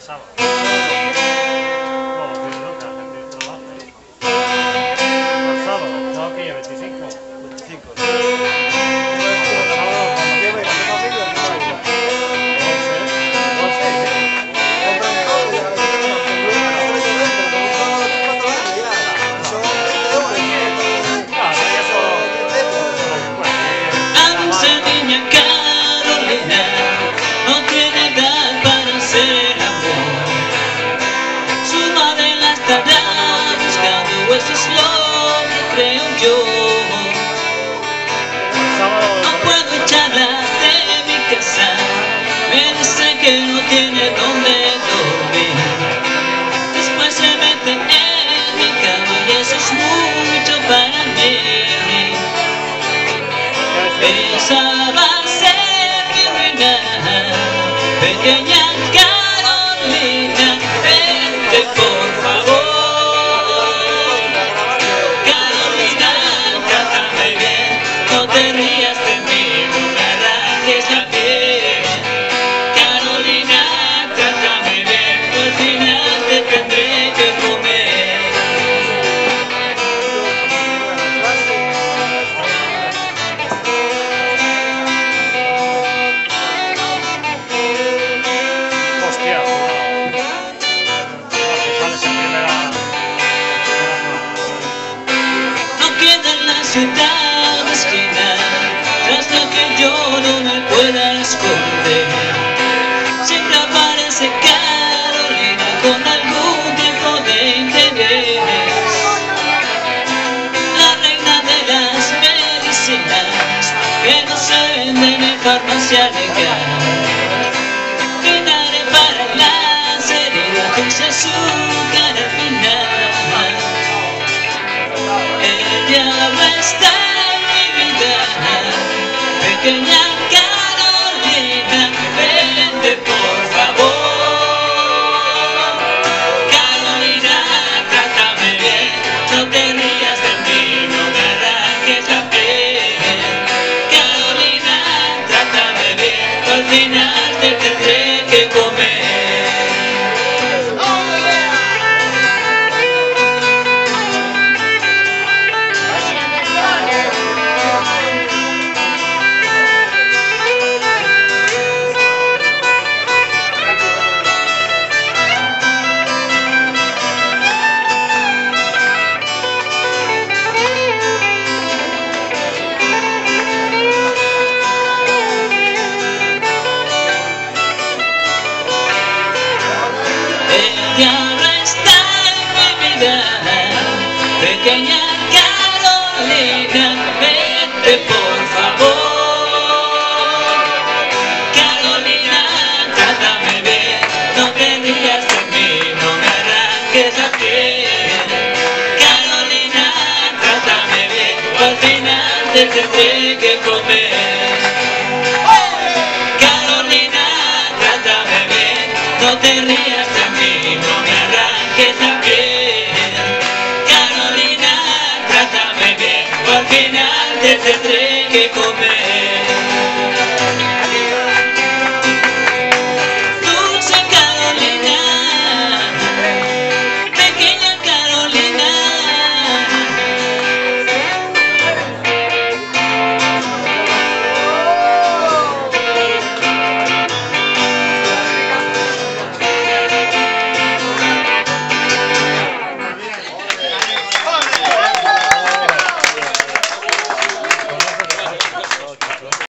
sábado. No, pero no, la gente ¿no? Que ya 25. 25. tiene donde dormir. Después se mete en mi cama y eso es mucho para mí. Pensaba ser criminal, pequeña Carolina. se alejará. Quedaré para las heridas dulce azúcar al final. El diablo está en mi vida, pequeña. Amen. Vete por favor, Carolina, trátame bien, no te rías de mí, no me arranques a ti. Carolina, trátame bien, al final te este tendré que comer. que.